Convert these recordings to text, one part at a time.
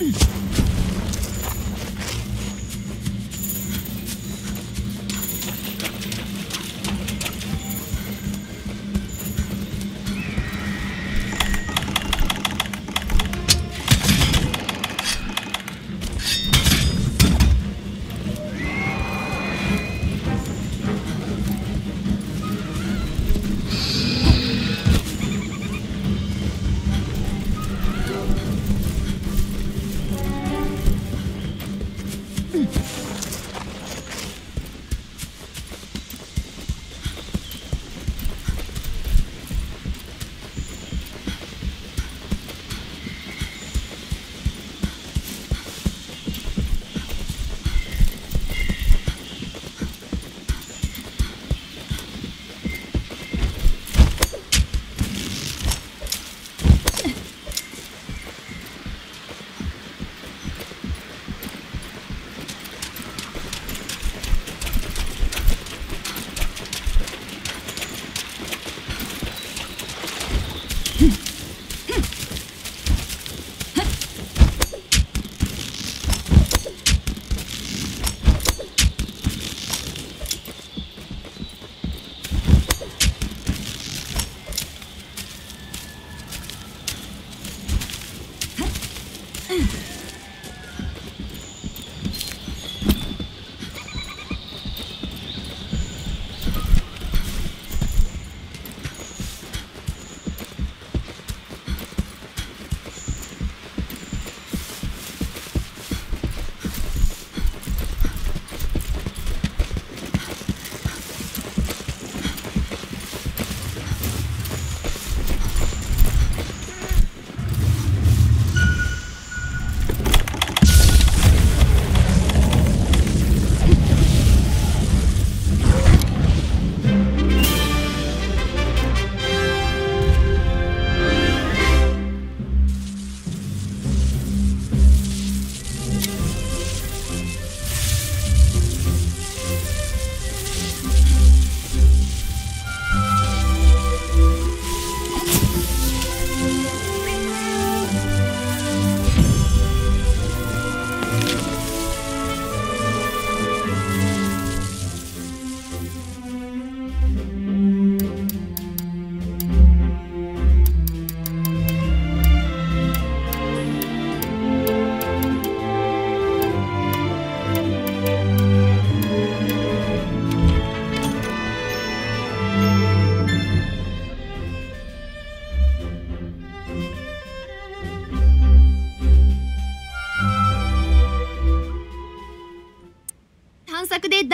Mm-hmm.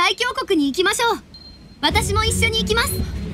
最強国に行きましょう。私も一緒に行きます。